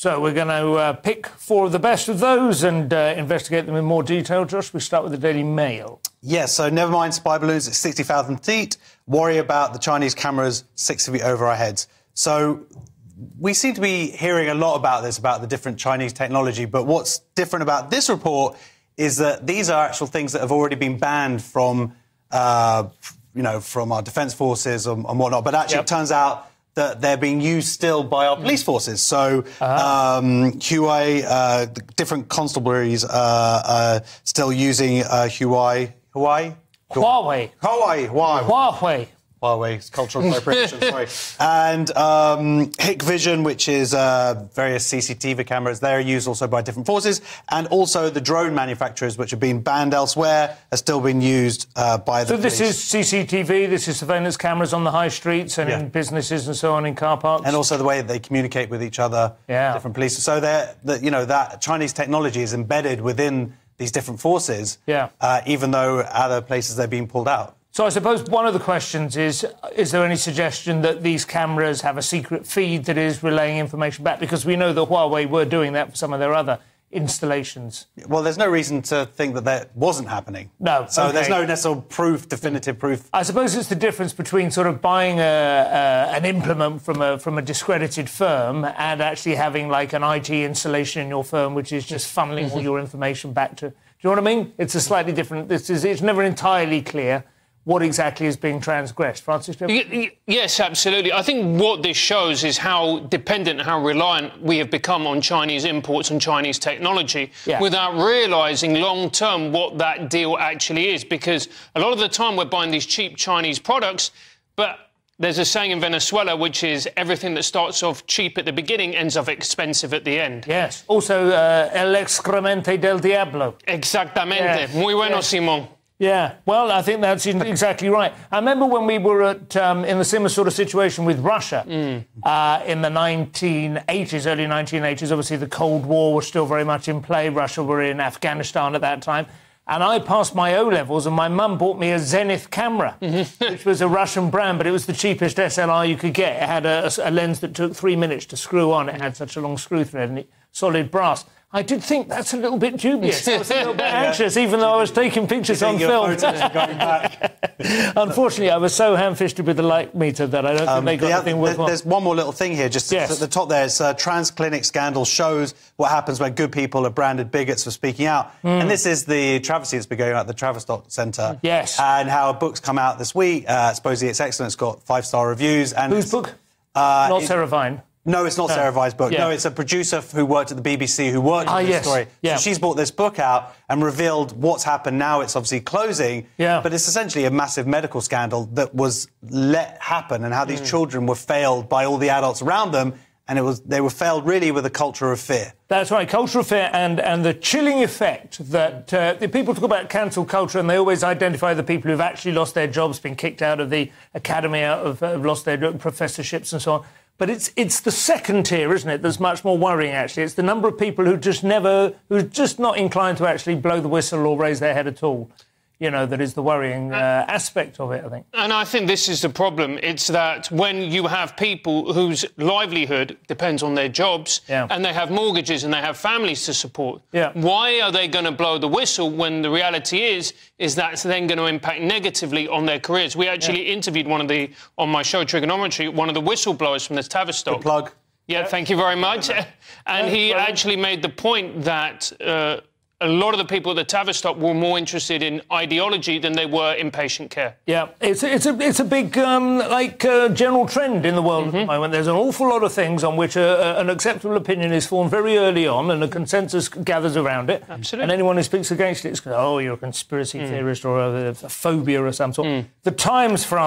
So we're going to uh, pick four of the best of those and uh, investigate them in more detail. Josh, we start with the Daily Mail. Yes, yeah, so never mind spy balloons at 60,000 feet. Worry about the Chinese cameras six feet over our heads. So we seem to be hearing a lot about this, about the different Chinese technology. But what's different about this report is that these are actual things that have already been banned from, uh, you know, from our defence forces and, and, whatnot. But actually, yep. it turns out that they're being used still by our police forces. So uh-huh. um, Huawei, uh, different constabularies are uh, still using uh, Huawei. Huawei. Huawei. Huawei. Huawei. Huawei. Huawei, cultural appropriation, sorry. And um, Hikvision, which is uh, various CCTV cameras, they're used also by different forces. And also the drone manufacturers, which have been banned elsewhere, are still being used uh, by the So this is CCTV, this is surveillance cameras on the high streets and yeah. in businesses and so on, in car parks? And also the way they communicate with each other, yeah. different police. So they're, the, you know, that Chinese technology is embedded within these different forces, yeah. Uh, even though other places they're being pulled out. So I suppose one of the questions is: Is there any suggestion that these cameras have a secret feed that is relaying information back? Because we know that Huawei were doing that for some of their other installations. Well, there's no reason to think that that wasn't happening. No. So okay. there's no necessary proof, definitive proof. I suppose it's the difference between sort of buying a, a, an implement from a from a discredited firm and actually having like an IT installation in your firm, which is just funneling all mm-hmm. your information back to. Do you know what I mean? It's a slightly different. This is. It's never entirely clear what exactly is being transgressed. Francis? Yes, absolutely. I think what this shows is how dependent, how reliant we have become on Chinese imports and Chinese technology yeah. without realising long term what that deal actually is. Because a lot of the time we're buying these cheap Chinese products, but there's a saying in Venezuela which is everything that starts off cheap at the beginning ends up expensive at the end. Yes. Also, uh, el excremente del diablo. Exactamente. Muy bueno, yes. Simón. Yeah, well, I think that's exactly right. I remember when we were at, um, in the similar sort of situation with Russia mm. uh, in the 1980s, early 1980s. Obviously, the Cold War was still very much in play. Russia were in Afghanistan at that time. And I passed my O levels, and my mum bought me a Zenith camera, mm-hmm. which was a Russian brand, but it was the cheapest SLR you could get. It had a, a lens that took three minutes to screw on. It had such a long screw thread and it, solid brass. I did think that's a little bit dubious. I was a little bit anxious, even though I was taking pictures on film. Unfortunately, I was so ham-fisted with the light meter that I don't um, think they got the, anything worthwhile. There's one more little thing here, just yes. at the top there. It's uh, trans clinic scandal shows what happens when good people are branded bigots for speaking out. Mm. And this is the travesty that's been going on at the Tavistock Centre. Yes. And how a book's come out this week. Uh, supposedly it's excellent. It's got five-star reviews. And Whose book? Uh, Not Sarah Vine. No, it's not no. Sarah Vine's book. Yeah. No, it's a producer who worked at the BBC who worked ah, on this yes. story. Yeah. So she's brought this book out and revealed what's happened now. It's obviously closing, yeah. but it's essentially a massive medical scandal that was let happen and how these mm. children were failed by all the adults around them. And it was they were failed really with a culture of fear. That's right, culture of fear and, and the chilling effect that uh, the people talk about cancel culture and they always identify the people who've actually lost their jobs, been kicked out of the academy, out of uh, lost their professorships and so on. But it's it's the second tier, isn't it? That's much more worrying. Actually, it's the number of people who just never, who are just not inclined to actually blow the whistle or raise their head at all you know, that is the worrying uh, aspect of it, I think. And I think this is the problem. It's that when you have people whose livelihood depends on their jobs yeah. and they have mortgages and they have families to support, yeah. why are they going to blow the whistle when the reality is is that's then going to impact negatively on their careers? We actually yeah. interviewed one of the, on my show, Trigonometry, one of the whistleblowers from the Tavistock. Good plug. Yeah, thank you very much. and he actually made the point that uh, a lot of the people at the Tavistock were more interested in ideology than they were in patient care. Yeah, it's, it's, a, it's a big, um, like, uh, general trend in the world mm-hmm. at the mm-hmm. moment. There's an awful lot of things on which a, a, an acceptable opinion is formed very early on and a consensus gathers around it. Absolutely. And anyone who speaks against it is, oh, you're a conspiracy mm. theorist or a, a, phobia or some sort. Mm. The Times, France,